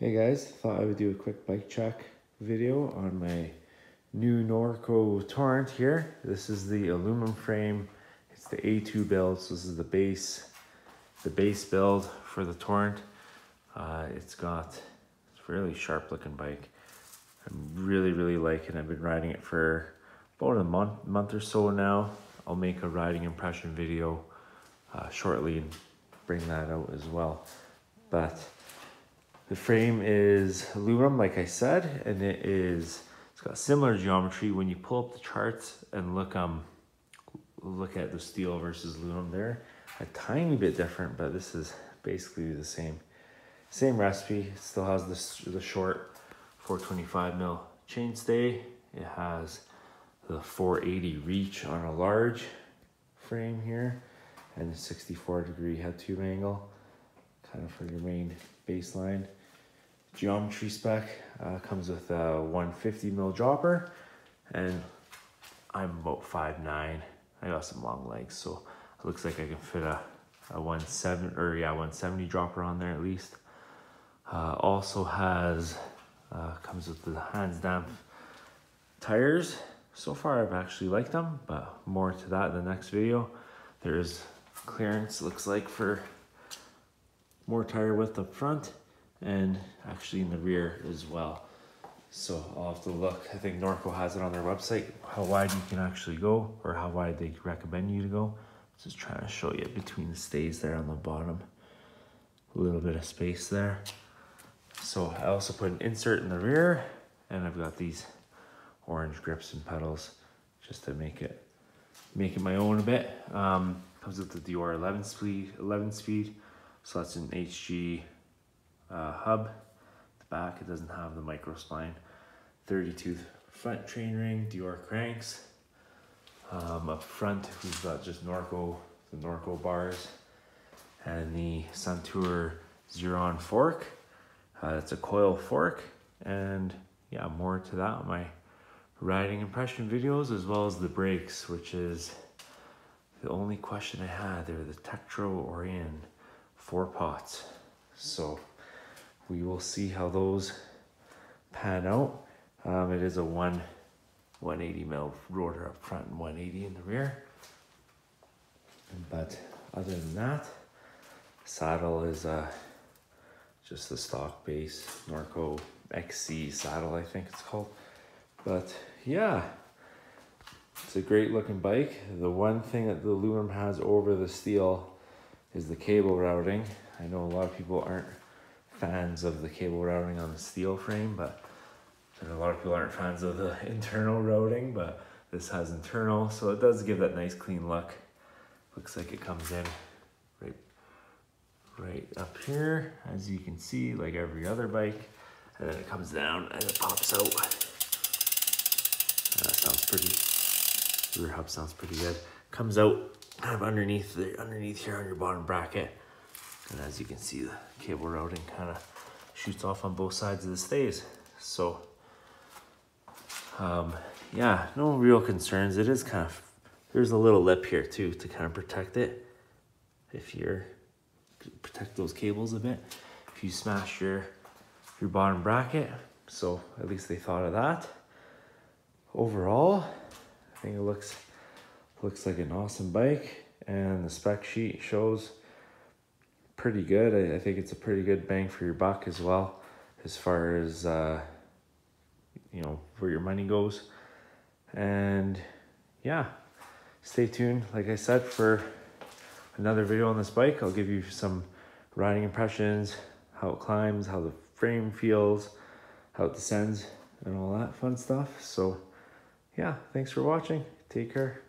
Hey guys, thought I would do a quick bike check video on my new Norco Torrent here. This is the aluminum frame. It's the A2 build, so this is the base, the base build for the Torrent. Uh, it's got it's a really sharp looking bike. I'm really, really liking it. I've been riding it for about a month, month or so now. I'll make a riding impression video uh, shortly and bring that out as well. But the frame is aluminum, like I said, and it is it's got similar geometry. When you pull up the charts and look um look at the steel versus aluminum, they're a tiny bit different, but this is basically the same same recipe. It still has this the short 425 mil chainstay. It has the 480 reach on a large frame here and the 64 degree head tube angle kind of for your main baseline. Geometry spec uh, comes with a 150 mil dropper and I'm about 5'9 I got some long legs so it looks like I can fit a, a 170 or yeah 170 dropper on there at least. Uh, also has uh, comes with the Hans Dampf tires. So far I've actually liked them but more to that in the next video. There's clearance looks like for more tire width up front and actually in the rear as well. So I'll have to look. I think Norco has it on their website, how wide you can actually go or how wide they recommend you to go. Just trying to show you between the stays there on the bottom. A little bit of space there. So I also put an insert in the rear and I've got these orange grips and pedals just to make it make it my own a bit. Um, comes with the Deore 11 speed, 11 speed. So that's an HG uh, hub. The back, it doesn't have the micro spline. 32 front chain ring, Deore cranks. Um, up front, we've got just Norco, the Norco bars, and the Suntour Zeron fork. Uh, it's a coil fork, and yeah, more to that my riding impression videos, as well as the brakes, which is the only question I had. They're the Tektro Orion four pots. So we will see how those pan out. Um, it is a one 180 mil rotor up front and 180 in the rear. But other than that, saddle is uh, just the stock base Norco XC saddle, I think it's called. But yeah, it's a great looking bike. The one thing that the aluminum has over the steel is the cable routing. I know a lot of people aren't fans of the cable routing on the steel frame, but a lot of people aren't fans of the internal routing, but this has internal, so it does give that nice clean look. Looks like it comes in right, right up here, as you can see, like every other bike, and then it comes down and it pops out. That sounds pretty, rear hub sounds pretty good. Comes out kind of underneath the underneath here on your bottom bracket. And as you can see, the cable routing kind of shoots off on both sides of the stays. So, um, yeah, no real concerns. It is kind of, there's a little lip here too to kind of protect it. If you're, protect those cables a bit. If you smash your, your bottom bracket. So at least they thought of that. Overall, I think it looks, looks like an awesome bike and the spec sheet shows pretty good. I, I, think it's a pretty good bang for your buck as well, as far as uh, you know where your money goes. And yeah, stay tuned. Like I said, for another video on this bike, I'll give you some riding impressions, how it climbs, how the frame feels, how it descends, and all that fun stuff. So yeah, thanks for watching. Take care.